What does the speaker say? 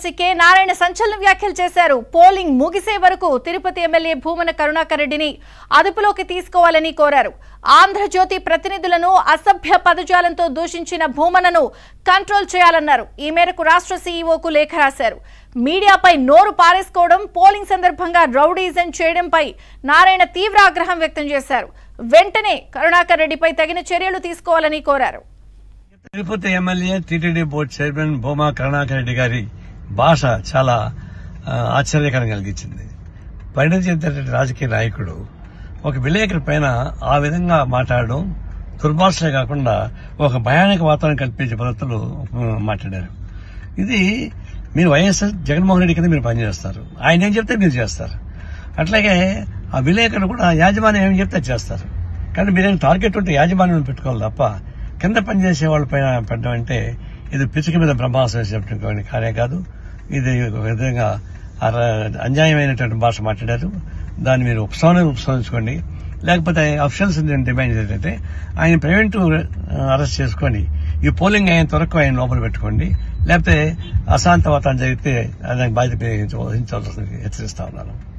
కార్యదర్శి కె నారాయణ సంచలన వ్యాఖ్యలు చేశారు. పోలింగ్ ముగిసే వరకు తిరుపతి ఎమ్మెల్యే భూమన కరుణాకర్ రెడ్డిని అదుపులోకి తీసుకోవాలని కోరారు. ఆంధ్రజ్యోతి ప్రతినిధులను అసభ్య పదజాలంతో దూషించిన భూమనను కంట్రోల్ చేయాలన్నారు. ఈ మేరకు రాష్ట్ర సీఈఓకు లేఖ రాశారు. మీడియాపై నోరు పారేసుకోవడం పోలింగ్ సందర్భంగా రౌడీజం చేయడంపై నారాయణ తీవ్ర ఆగ్రహం వ్యక్తం చేశారు. వెంటనే కరుణాకర్ రెడ్డిపై తగిన చర్యలు తీసుకోవాలని కోరారు. Tirupati MLA TTD board chairman Bhuma Karunakar Reddy గారి భాష చాలా ఆశ్చర్యకరం కలిగించింది. పరిణతి చెందినటువంటి రాజకీయ నాయకుడు ఒక విలేకరి పైన ఆ విధంగా మాట్లాడడం దుర్భాషలే కాకుండా ఒక భయానక వాతావరణం కల్పించే పద్ధతులు మాట్లాడారు. ఇది మీరు వైఎస్ఆర్ జగన్మోహన్ రెడ్డి కింద మీరు పనిచేస్తారు. ఆయన ఏం చెప్తే మీరు చేస్తారు. అట్లాగే ఆ విలేకరులు కూడా యాజమాన్యం ఏం చెప్తే చేస్తారు. కానీ మీరేం టార్గెట్ ఉంటే యాజమాన్యం పెట్టుకోవాలి తప్ప కింద పనిచేసే వాళ్ళ పైన పెట్టడం అంటే ఇది పిచ్చుక మీద బ్రహ్మాసం వేసేటువంటి కార్యం కాదు. ఇది ఒక విధంగా అర- అన్యాయమైనటువంటి భాష మాట్లాడారు. దాన్ని మీరు ఉపశమనం ఉపశమించుకోండి లేకపోతే అఫిషియల్స్ డిమాండ్ ఏంటంటే ఆయన ప్రివెంటివ్ అరెస్ట్ చేసుకొని ఈ పోలింగ్ అయ్యేంత వరకు ఆయన లోపల పెట్టుకోండి. లేకపోతే అశాంత వాతావరణం జరిగితే దానికి బాధ్యత వహించవలసింది హెచ్చరిస్తా ఉన్నాను.